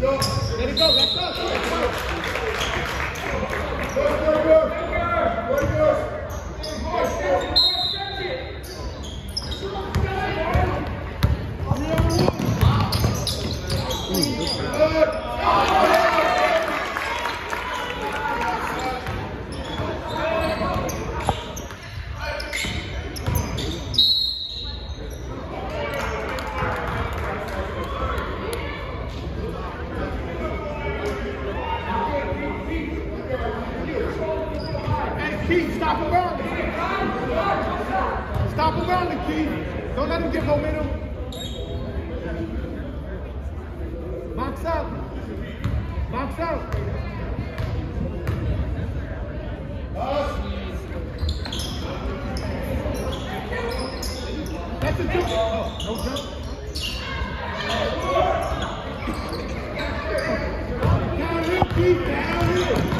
Go. Let it go. Let's go. Keith, stop around him. Stop around him, Keith. Don't let him get momentum. Box out. Box out. That's a jump. No jump. Down here, Keith, down here.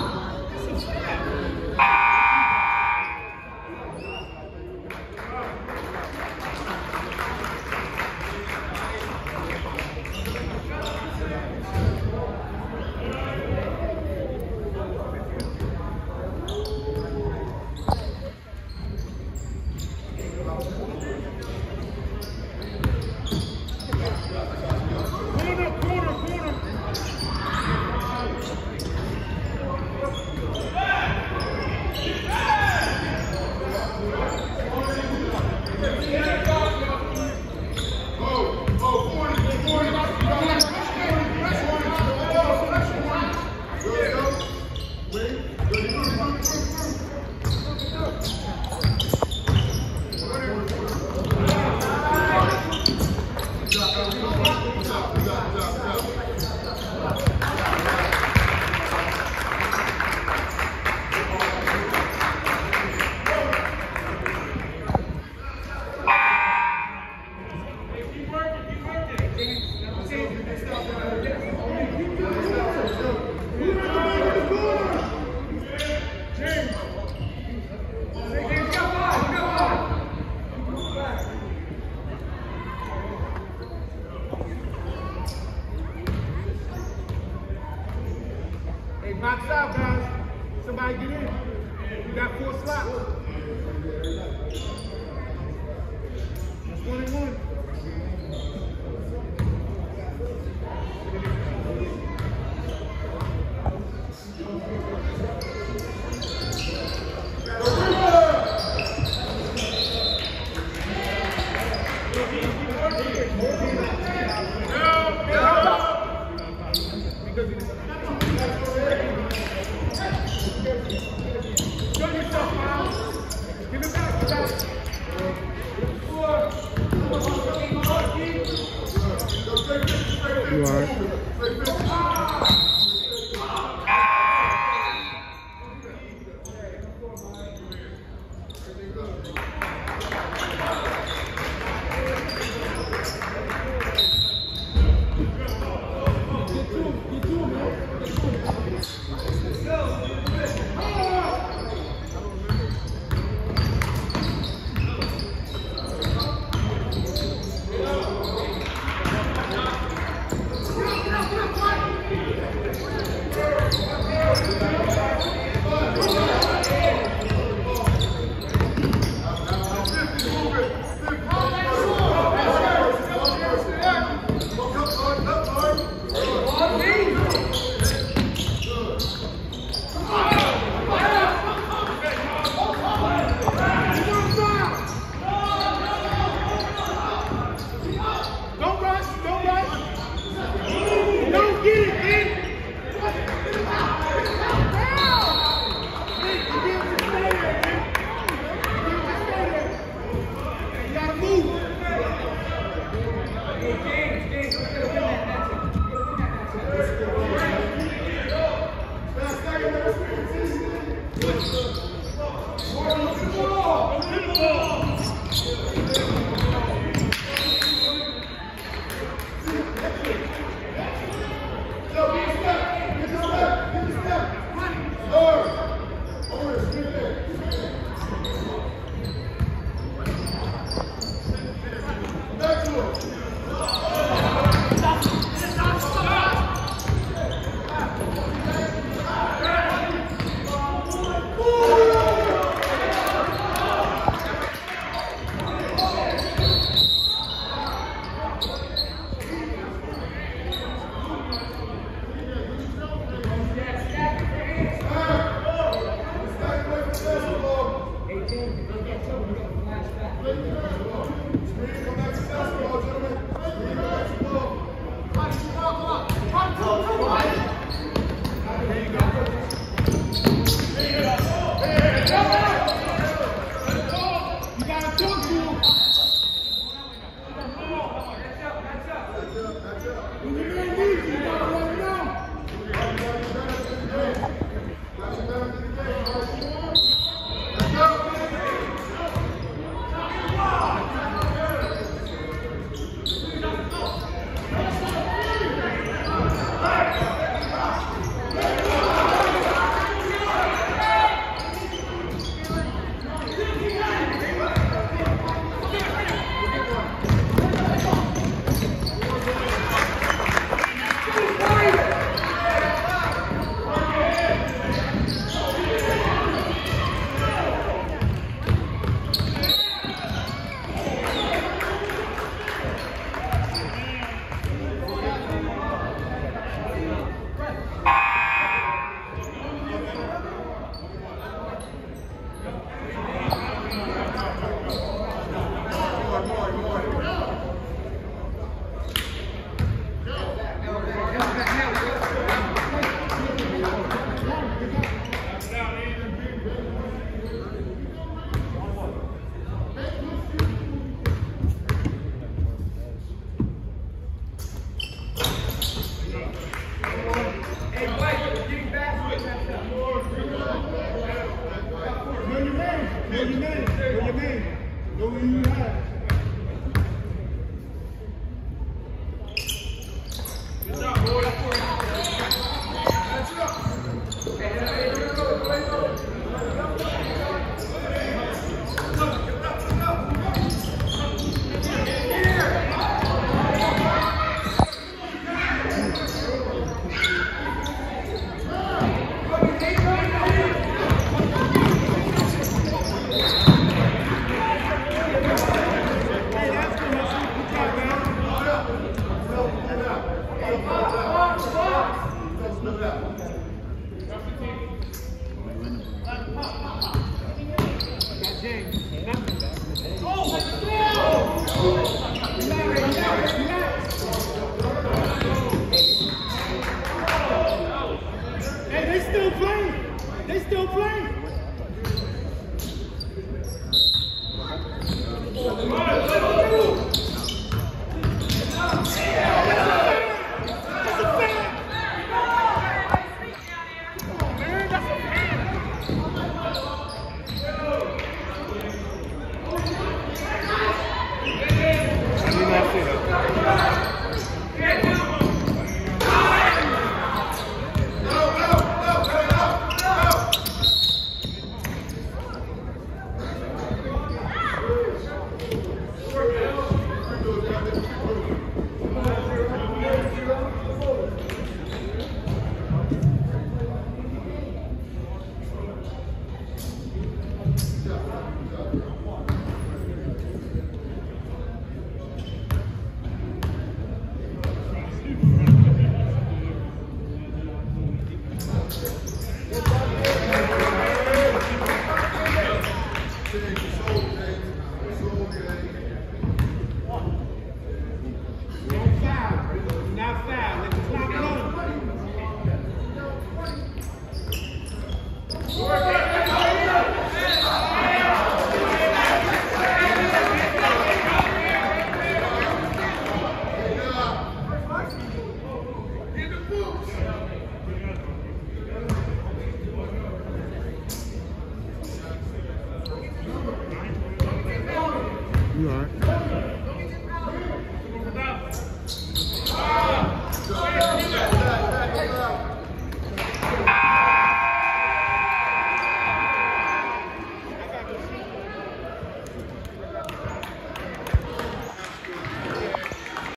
어, Know who you have.